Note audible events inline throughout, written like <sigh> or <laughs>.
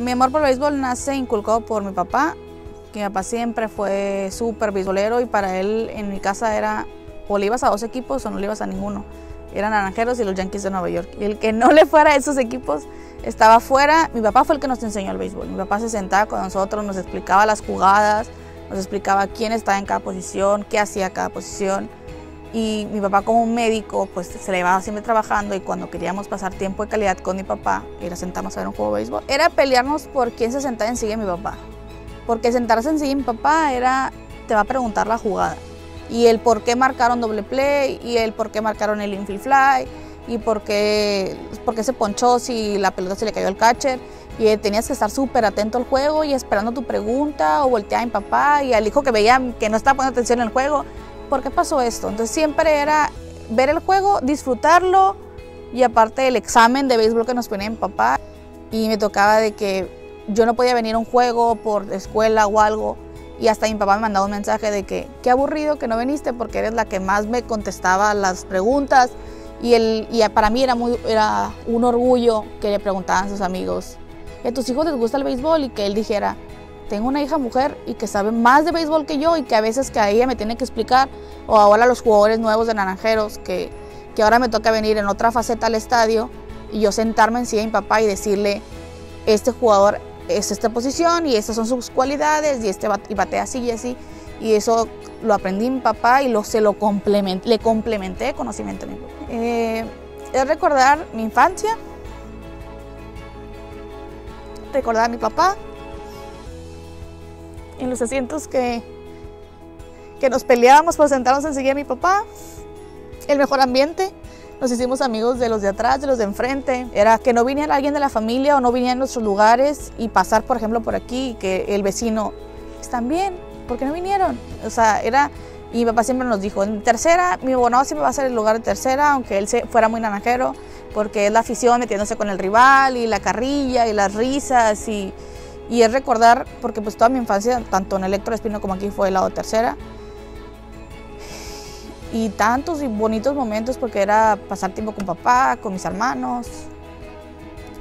Mi amor por el béisbol nace inculcado por mi papá, que mi papá siempre fue súper beisbolero y para él en mi casa era o ibas a dos equipos o no le ibas a ninguno. Eran Naranjeros y los Yankees de Nueva York. Y el que <laughs> no le fuera a esos equipos estaba fuera. Mi papá fue el que nos enseñó el béisbol. Mi papá se sentaba con nosotros, nos explicaba las jugadas, nos explicaba quién estaba en cada posición, qué hacía cada posición. Y mi papá como un médico, pues se le iba siempre trabajando y cuando queríamos pasar tiempo de calidad con mi papá, era sentarnos a ver un juego de béisbol, era pelearnos por quién se sentaba en sí de mi papá. Porque sentarse en sí de mi papá era, te va a preguntar la jugada. Y el por qué marcaron doble play, y el por qué marcaron el infield fly, y por qué, por qué se ponchó si la pelota se le cayó al catcher. Y tenías que estar súper atento al juego y esperando tu pregunta, o voltear a mi papá y al hijo que veía que no estaba poniendo atención en el juego ¿por qué pasó esto? Entonces siempre era ver el juego, disfrutarlo y aparte el examen de béisbol que nos ponía mi papá y me tocaba de que yo no podía venir a un juego por escuela o algo y hasta mi papá me mandaba un mensaje de que qué aburrido que no viniste porque eres la que más me contestaba las preguntas y, el, y para mí era, muy, era un orgullo que le preguntaban sus amigos, ¿a tus hijos les gusta el béisbol? Y que él dijera, tengo una hija mujer y que sabe más de béisbol que yo y que a veces que a ella me tiene que explicar, o ahora los jugadores nuevos de Naranjeros, que, que ahora me toca venir en otra faceta al estadio y yo sentarme encima de mi papá y decirle, este jugador es esta posición y estas son sus cualidades y este y batea así y así. Y eso lo aprendí mi papá y lo, se lo complementé, le complementé conocimiento a mi papá. Eh, es recordar mi infancia, recordar a mi papá, en los asientos que, que nos peleábamos por sentarnos enseguida a mi papá. El mejor ambiente. Nos hicimos amigos de los de atrás, de los de enfrente. Era que no viniera alguien de la familia o no viniera en nuestros lugares y pasar, por ejemplo, por aquí que el vecino, están bien, ¿por qué no vinieron? O sea, era, y mi papá siempre nos dijo, en tercera, mi bonado siempre va a ser el lugar de tercera, aunque él se, fuera muy naranjero, porque es la afición metiéndose con el rival y la carrilla y las risas y, y es recordar, porque pues toda mi infancia, tanto en Electro Espino como aquí fue el lado tercera, y tantos y bonitos momentos porque era pasar tiempo con papá, con mis hermanos,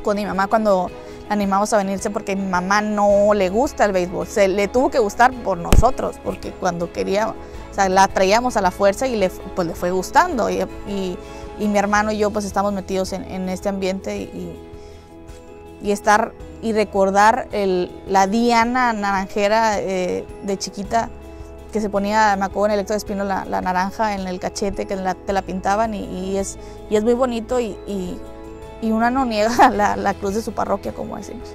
con mi mamá cuando animamos a venirse porque mi mamá no le gusta el béisbol, se le tuvo que gustar por nosotros porque cuando quería, o sea, la traíamos a la fuerza y le, pues, le fue gustando. Y, mi hermano y yo pues estamos metidos en, este ambiente y, y estar y recordar el, la Diana naranjera eh, de chiquita que se ponía, me acuerdo en el Electro de Espino, la, naranja en el cachete que te la pintaban y, es, y es muy bonito y, y, uno no niega <laughs> la, la cruz de su parroquia, como decimos.